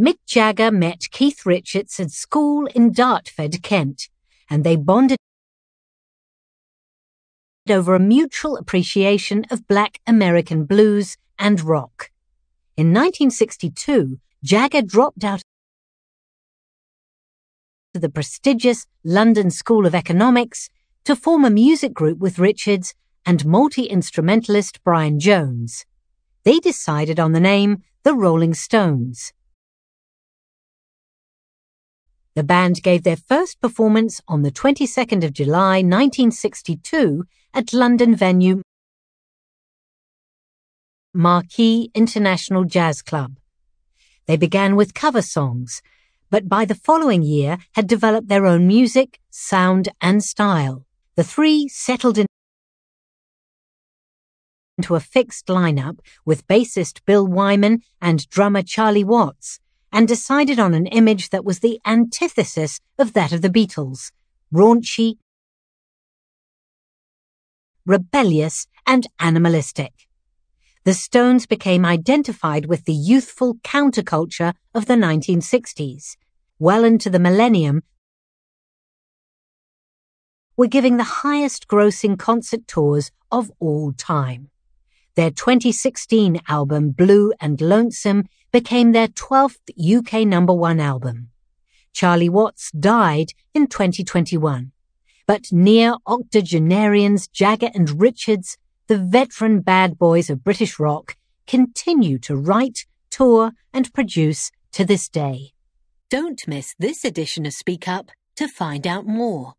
Mick Jagger met Keith Richards at school in Dartford, Kent, and they bonded over a mutual appreciation of black American blues and rock. In 1962, Jagger dropped out of the prestigious London School of Economics to form a music group with Richards and multi-instrumentalist Brian Jones. They decided on the name The Rolling Stones. The band gave their first performance on the 22nd of July 1962 at London venue Marquee International Jazz Club. They began with cover songs, but by the following year had developed their own music, sound, and style. The three settled in into a fixed lineup with bassist Bill Wyman and drummer Charlie Watts, and decided on an image that was the antithesis of that of the Beatles raunchy, rebellious, and animalistic. The Stones became identified with the youthful counterculture of the 1960s. Well into the millennium, were giving the highest grossing concert tours of all time. Their 2016 album Blue and Lonesome became their 12th UK number one album. Charlie Watts died in 2021. But near octogenarians Jagger and Richards, the veteran bad boys of British rock, continue to write, tour, and produce to this day. Don't miss this edition of Speak Up to find out more.